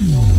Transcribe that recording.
Mm.